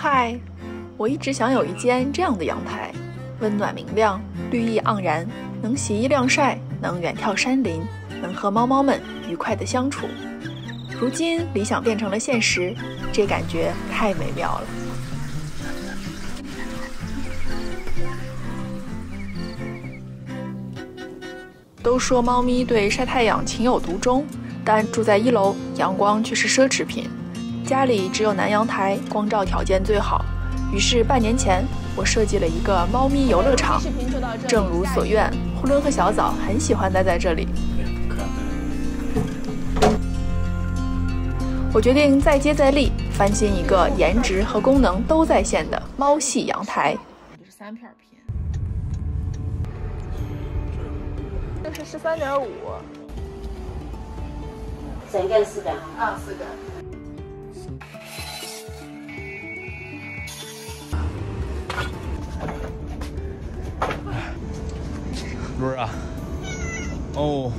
嗨，我一直想有一间这样的阳台，温暖明亮，绿意盎然，能洗衣晾晒，能远眺山林，能和猫猫们愉快的相处。如今理想变成了现实，这感觉太美妙了。都说猫咪对晒太阳情有独钟，但住在一楼，阳光却是奢侈品。家里只有南阳台，光照条件最好。于是半年前，我设计了一个猫咪游乐场。正如所愿，呼伦和小枣很喜欢待在这里。我决定再接再厉，翻新一个颜值和功能都在线的猫系阳台。这是三片片。这是十三点五，整根四根啊，四根。轮啊，哦。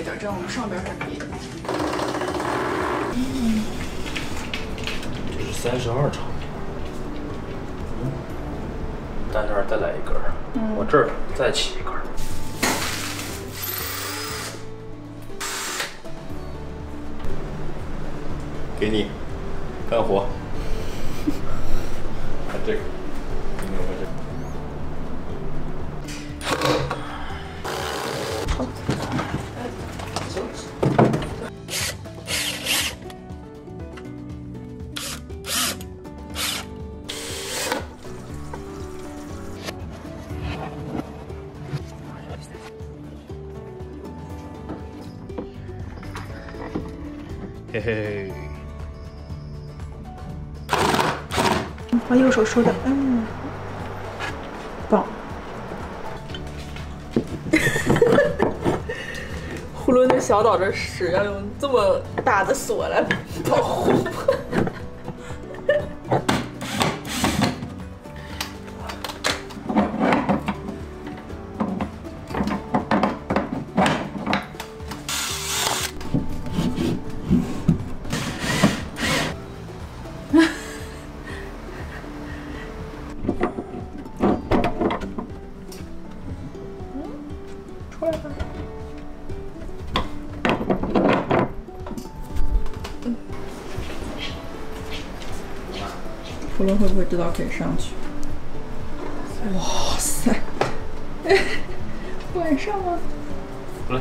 一点，这样我们上边还可以。这是三十二场，在那儿再来一根，我这儿再起一根。给你，干活。看这个。嘿嘿，把右手收的，嗯，棒。呼伦的小岛的屎要用这么大的锁来保护。会不会知道可以上去？哇塞！晚上吗？来，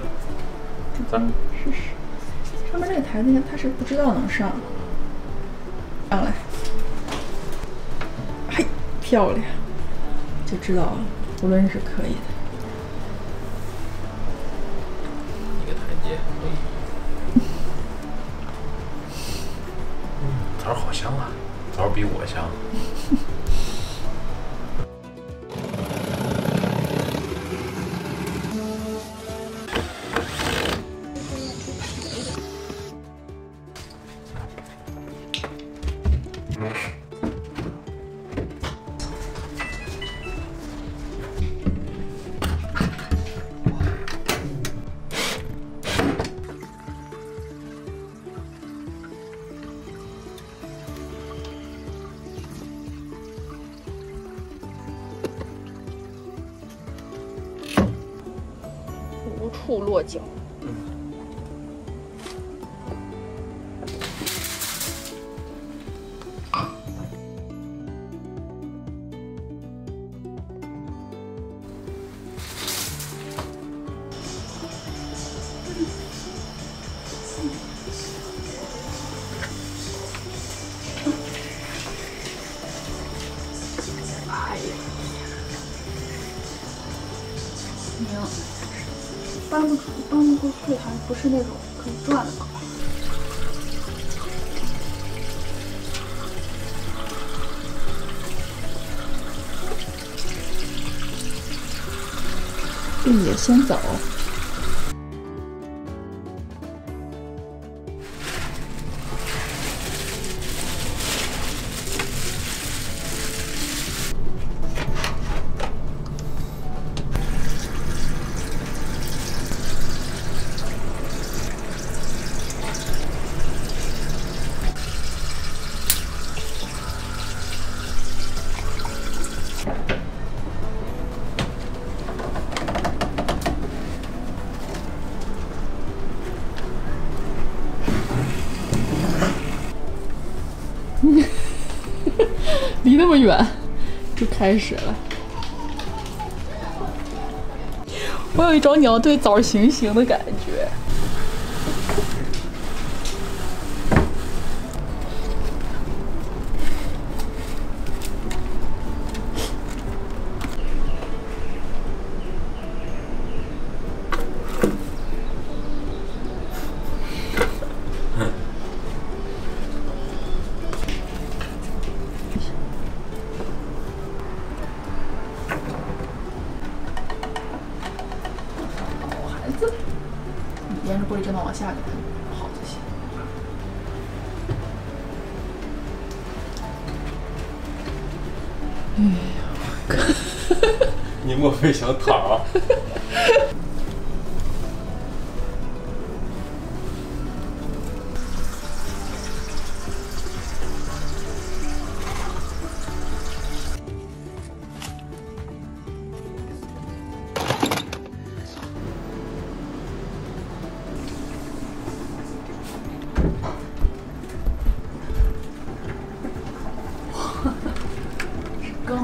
咱试试。上面那个台子，他是不知道能上。上来，嘿，漂亮，就知道了，胡伦是可以的。一个台阶，嗯枣好香啊，枣比我强。处落脚。这，还不是那种可以转的。并也先走。离那么远就开始了。我有一种你要对枣行刑的感觉。沿着玻璃真的往下给它跑就行。哎呀，你莫非想躺？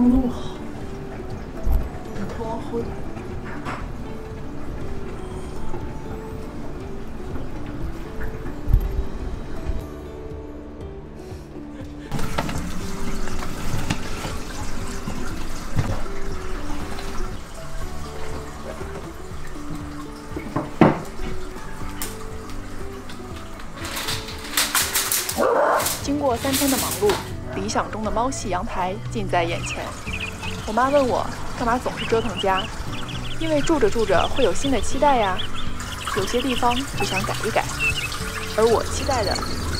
刚录好，你拖往后点。经过三天的忙碌，理想中的猫系阳台近在眼前。我妈问我干嘛总是折腾家，因为住着住着会有新的期待呀，有些地方就想改一改。而我期待的，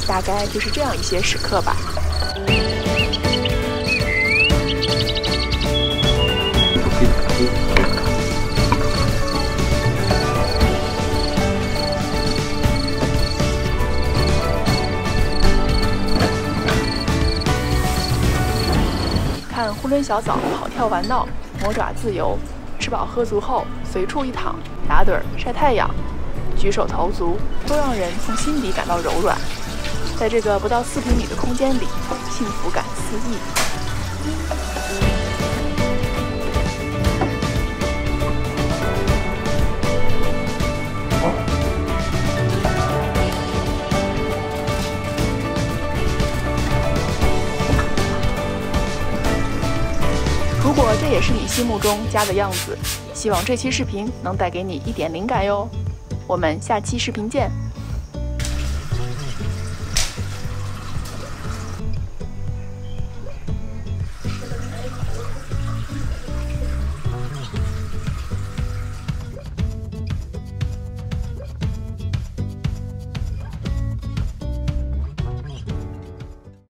大概就是这样一些时刻吧。无论小枣跑跳玩闹，魔爪自由，吃饱喝足后随处一躺，打盹儿晒太阳，举手投足都让人从心底感到柔软。在这个不到四平米的空间里，幸福感四溢。这也是你心目中家的样子，希望这期视频能带给你一点灵感哟。我们下期视频见。